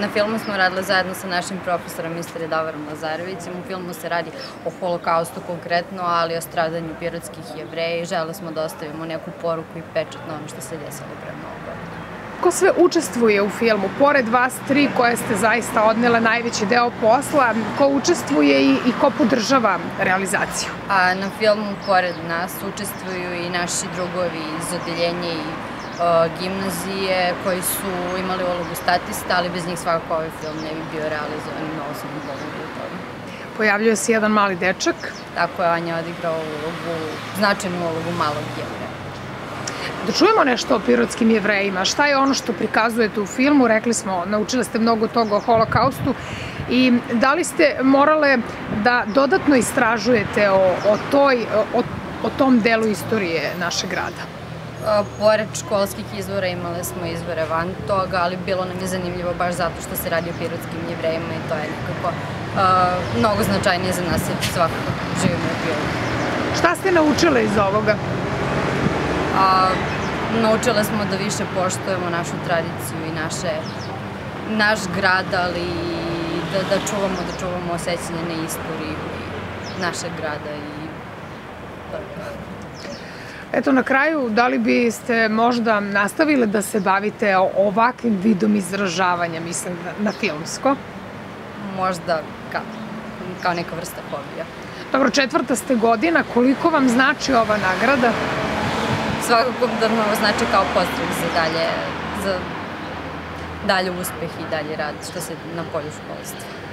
Na filmu smo radili zajedno sa našim profesorom Mr. Davarom Lazarevićem. U filmu se radi o holokaustu konkretno, ali o stradanju pirotskih jevreja i žele smo da ostavimo neku poruku i pečat na ono što se desilo pre mnogo godina. Ko sve učestvuje u filmu? Pored vas tri koje ste zaista odnele najveći deo posla, ko učestvuje i, i ko podržava realizaciju? A na filmu, pored nas, učestvuju i naši drugovi iz odeljenja i gimnazije koji su imali ulogu statista, ali bez njih svakako ovaj film ne bi bio realizovan i mnogo sam pomogu u tome. Pojavljuje se jedan mali dečak. Tako je Anja odigrao ulogu, značajnu ulogu malog jevreja. Da čujemo nešto o pirotskim jevrejima. Šta je ono što prikazujete u filmu? Rekli smo, naučili ste mnogo toga o holokaustu i da li ste morale da dodatno istražujete o, o, toj, o, o tom delu istorije našeg grada? Pored školskih izvora imali smo izvore van toga, ali bilo nam je zanimljivo baš zato što se radi o pirotskim jevrejima i to je nekako uh, mnogo značajnije za nas jer svakako živimo u Pirotu. Šta ste naučile iz ovoga? A, naučile smo da više poštujemo našu tradiciju i naše, naš grad, ali da, da čuvamo, da čuvamo osjećanje na istoriju i našeg grada i Eto, na kraju, da li biste možda nastavile da se bavite ovakvim vidom izražavanja, mislim, na filmsko? Možda kao, kao neka vrsta hobija. Dobro, četvrta ste godina, koliko vam znači ova nagrada? Svakako da vam znači kao postrek za dalje, za dalje uspeh i dalje rad što se na polju školstva.